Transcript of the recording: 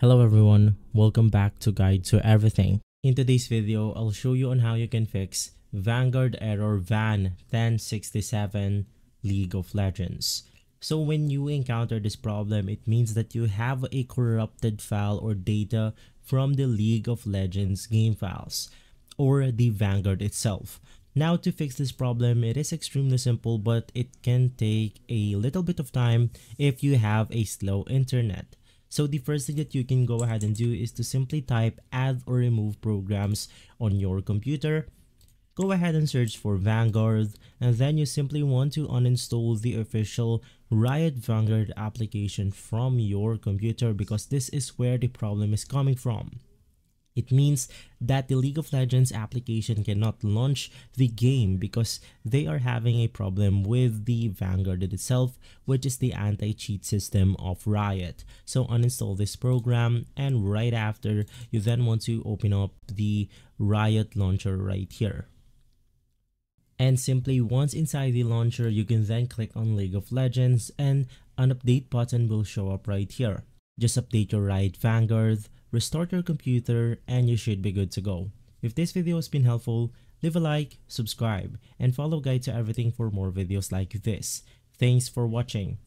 Hello everyone, welcome back to Guide to Everything. In today's video, I'll show you on how you can fix Vanguard error VAN 1067 League of Legends. So when you encounter this problem, it means that you have a corrupted file or data from the League of Legends game files or the Vanguard itself. Now to fix this problem, it is extremely simple but it can take a little bit of time if you have a slow internet. So the first thing that you can go ahead and do is to simply type add or remove programs on your computer. Go ahead and search for Vanguard and then you simply want to uninstall the official Riot Vanguard application from your computer because this is where the problem is coming from. It means that the League of Legends application cannot launch the game because they are having a problem with the Vanguard itself, which is the anti-cheat system of Riot. So uninstall this program and right after, you then want to open up the Riot launcher right here. And simply once inside the launcher, you can then click on League of Legends and an update button will show up right here. Just update your Riot Vanguard, restart your computer, and you should be good to go. If this video has been helpful, leave a like, subscribe, and follow Guide to Everything for more videos like this. Thanks for watching.